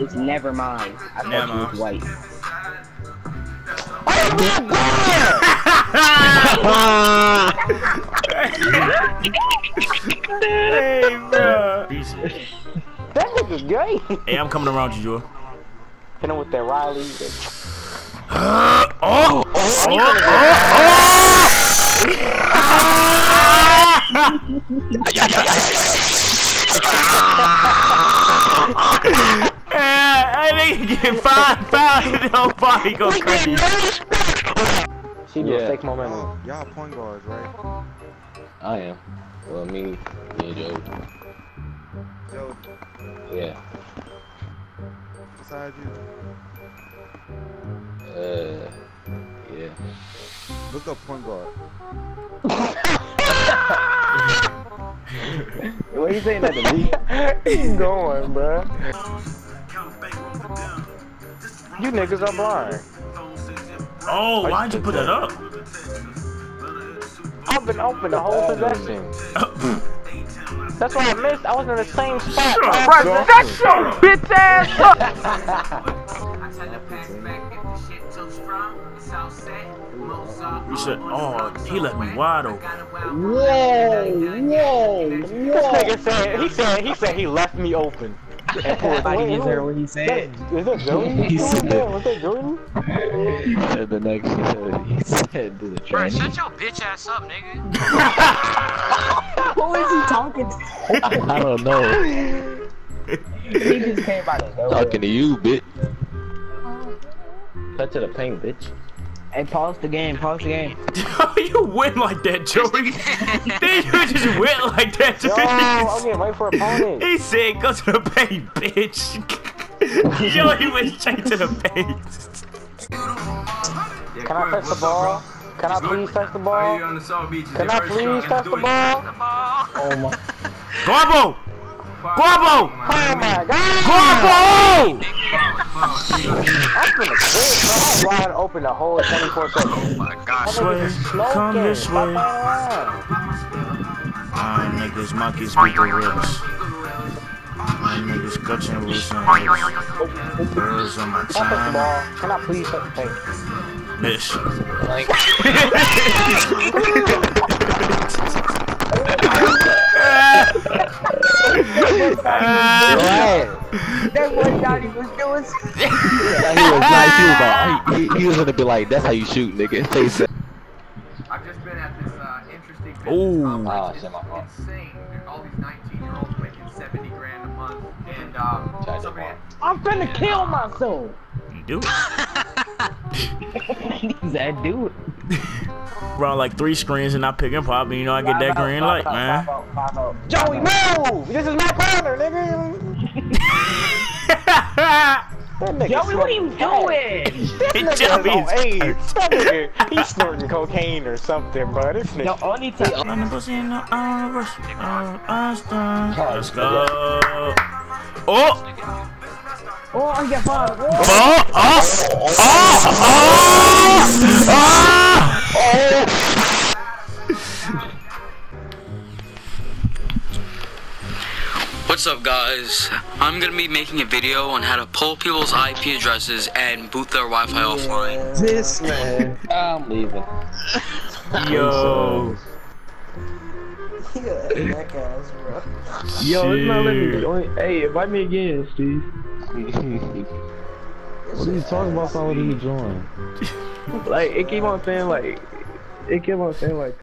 It's never mine. I thought Never. it was white. Oh my god! hey, bro. That nigga's gay. Hey, I'm coming around you, Joel. Hit him with that Riley. Oh! Oh! Yeah, I think you get five five. Nobody go crazy. She Yeah. yeah. fake momentum. Y'all point guards, right? I am. Well, me, me and Joe. Joe, Yeah. beside you. Uh, yeah. Look up point guard. What are you saying that to me? He's going, bruh. You niggas are blind. Oh, why'd you put that up? I've been open the whole possession. That's why I missed. I was in the same spot. Bruh, shut your bitch ass up! I tell the pass back if the shit too strong. It's all set. Mozart. You said, oh, he left me wide open. Whoa, whoa, This nigga said, he said, he said he left me open. And Everybody is there what he said. Is that Jordan? He Who was said- that? Was that Jordan? And the next, he said, he said, do the Bruh, training. shut your bitch ass up, nigga. Who is he talking to? I don't know. He just came out of nowhere. Talking to you, bitch. Cut to the paint, bitch. Hey, pause the game. Pause the game. you went like that, Joey. then you just went like that, Yo, I'm getting wait for opponent. He said, go to the paint, bitch. Yo, he went straight to the paint. Can I touch the ball? Can I please touch the ball? on the South Beach. Can I please touch the ball? Oh my. Guapo! Guapo! Oh my god! Guapo! I'm finna quit, bro. I'm wide open the whole 24 seconds. Oh my god. Sway, come this way. My niggas, monkeys beat the ribs. My niggas clutching loose and loose. Birds on my Can I the time. ball? Can I please touch the paint? Bitch. That's what Johnny was doing. he was nice. He was like, he, he was gonna be like, that's how you shoot, nigga. They said, I've just been at this uh, interesting business Ooh. Ah, my fault. It's insane. All these 19 year olds making 70 grand a month. And um, somebody. I'm finna kill myself. You do. He's that dude. Run like three screens and I pick and pop, and you know I get that green light, man. Joey, move! This is my partner, nigga. Joey, what are you doing? This nigga Joey is on AIDS. That nigga, he's snorting cocaine or something, bro. This Yo, nigga. only time. On the pussy in the hours, uh, Einstein. Let's go. Oh! Oh, I got five. Oh. Oh! Oh! Oh! Oh! Oh! What's up guys? I'm gonna be making a video on how to pull people's IP addresses and boot their Wi-Fi offline. this man. I'm um, leaving. Yo. Yo, it's not letting me Only. Hey, invite me again, Steve. What are you talking about? Somebody you join? Like, it keep on saying like, it keep on saying like.